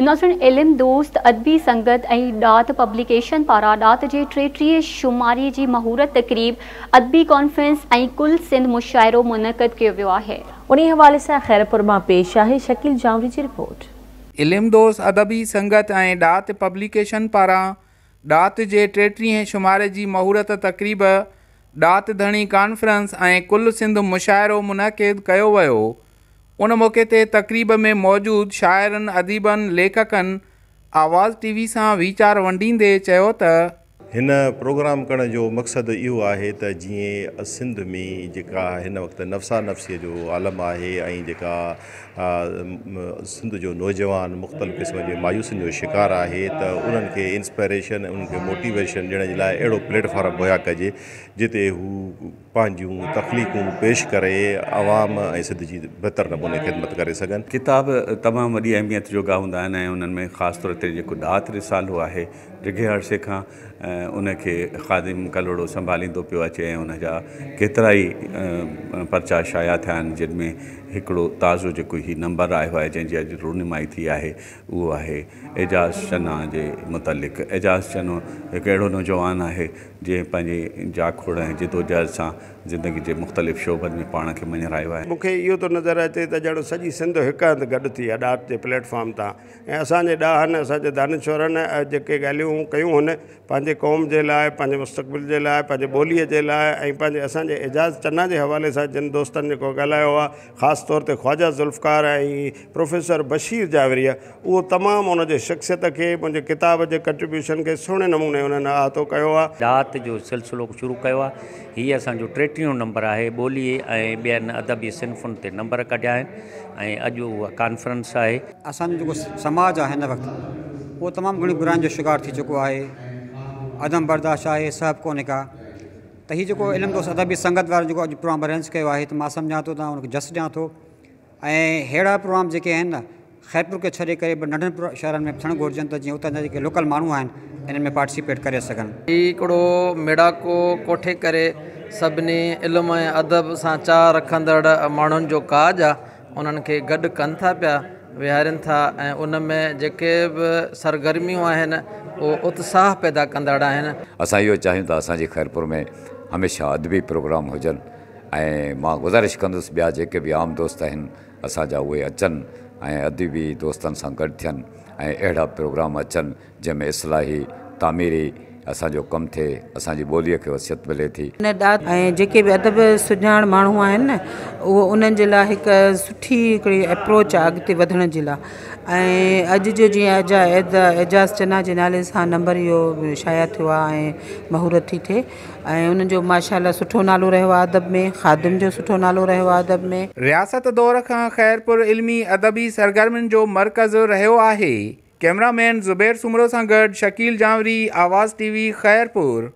इनसां इलम दोस्त अदबी संगत ऐं दातु पब्लिकेशन पारां दात जे टेटीह शुमारी जी महूरत तकरीब अदबी कॉन्फ्रेंस ऐं कुल सिंध मुशारो मुनक़द कयो वियो आहे उन हवाले सां ख़ैरपुर मां पेश आहे शकील जावरी जी रिपोर्ट इलम दोस्त अदबी संगत ऐं दात पब्लिकेशन पारां दात जे टेटीह शुमारे जी महूरत तक़रीब दातु धणी कॉन्फ्रेंस ऐं कुल सिंध मुशारो मुनक़िद कयो वियो उन मौक़े ते तक़रीब में मौजूद शाइरनि अदीबन लेखकनि आवाज़ टीवी से वीचार वंडींदे त हिन प्रोग्राम करण जो मक़सदु इहो आहे त जीअं सिंध में जेका हिन वक़्तु नफ़्सा नफ़्सीअ जो आलम आहे ऐं जेका सिंध जो नौजवान मुख़्तलिफ़ क़िस्म जे मायूसियुनि जो शिकारु आहे त उन्हनि खे इंस्पाइरेशन उन्हनि खे मोटिवेशन ॾियण जे लाइ अहिड़ो प्लेटफॉर्म मुहैया कजे जिते हू पंहिंजूं तकलीफ़ूं पेश करे आवाम ऐं सिंध जी बहितर नमूने ख़िदमत करे सघनि किताब तमामु वॾी अहमियत जो हूंदा आहिनि ऐं उन्हनि में ख़ासि तौर ते जेको दात रिसालो आहे रिघे अर्से खां उनखे ख़ादिम कलोड़ो संभालींदो पियो अचे ऐं उनजा केतिरा ई परचा शाया थिया आहिनि जिन में हिकिड़ो ताज़ो जेको ई नंबर आयो आहे जंहिंजी अॼु रुनुमाई थी आहे उहो आहे एजाज़ चना जे मुतलिक़ एजाज़ चना हिकु अहिड़ो नौजवान आहे जीअं पंहिंजी झाखुड़ ऐं जिदो जहद सां ज़िंदगी जे मुख़्तलिफ़ शोभनि में पाण खे मञिरायो आहे मूंखे इहो थो नज़र अचे त ॼण सॼी सिंध हिकु हंधि गॾु थी आहे ॾाट जे प्लेटफॉर्म तां ऐं असांजे ॾाहनि असांजे दानश्वरनि जेके ॻाल्हियूं कयूं हुन पंहिंजे क़ौम जे लाइ पंहिंजे मुस्तक़बिल जे लाइ पंहिंजे ॿोलीअ जे लाइ ऐं पंहिंजे असांजे एजाज़ चना जे हवाले सां जिन दोस्तनि जेको ॻाल्हायो आहे ख़ासि तौर ते ख़्वाजा ज़ुल्फकार ऐं प्रोफेसर बशीर जावरीअ उहो तमामु हुनजे शख़्सियत खे मुंहिंजे किताब जे कंट्रीब्यूशन खे सुहिणे नमूने हुननि अहातो कयो आहे ॾात वात जो सिलसिलो शुरू किया ये असो असांजो नंबर है बोली ऐं अदबी सिन्फ़ुनि ते नंबर कढिया आहिनि ऐं अॼु उहा कॉन्फ्रेंस आहे असांजो समाज आहे हिन वक़्तु उहो तमामु घणी बुराइनि शिकार थी चुको है अदम बर्दाश्त है सहब को का त हीउ जेको दोस्त अदबी संगत वारो जेको अॼु प्रोग्राम अरेंज किया आहे तो मां सम्झां थो तव्हां जस ॾियां तो अड़ा प्रोग्राम जो आहिनि ख़ैपुर खे छॾे करे नंढनि शहरनि में थे घुर्जन तो जो हुतां लोकल माण्हू हिन में पार्टिसिपेट करे सघनि ही हिकिड़ो मेड़ाको कोठे करे सभिनी इल्मु ऐं अदब सां चा रखंदड़ माण्हुनि जो काज आहे उन्हनि खे गॾु कनि था पिया विहारिनि था ऐं में जेके बि सरगर्मियूं आहिनि उहे उत्साह पैदा कंदड़ आहिनि असां इहो चाहियूं था असांजे ख़ैरपुर में हमेशह अदबी प्रोग्राम हुजनि ऐं मां गुज़ारिश कंदुसि ॿिया जेके बि आम दोस्त आहिनि असांजा उहे अचनि ऐं अॼु एड़ा प्रोग्राम अचन जैमें इस्लाही तामीरी ऐं जेके बि अदब सुञाण माण्हू आहिनि न उहो उन्हनि जे लाइ हिकु सुठी हिकिड़ी अप्रोच आहे अॻिते वधण जे लाइ ऐं अॼु जो जीअं एजाज़ चन्ना जे नाले सां नंबर इहो शाया थियो आहे ऐं थी थिए ऐं माशाला माशालो नालो रहियो आहे अदब में खादिम जो सुठो नालो रहियो आहे अदब में रियासतुर जो मर्कज़ रहियो आहे कैमरामैन जुबैर सुमरों से गड शकील जावरी आवाज़ टीवी ख़ैरपुर